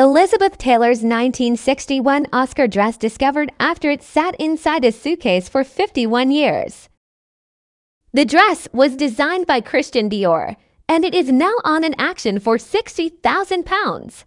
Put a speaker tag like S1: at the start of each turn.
S1: Elizabeth Taylor's 1961 Oscar dress discovered after it sat inside a suitcase for 51 years. The dress was designed by Christian Dior, and it is now on an auction for 60,000 pounds.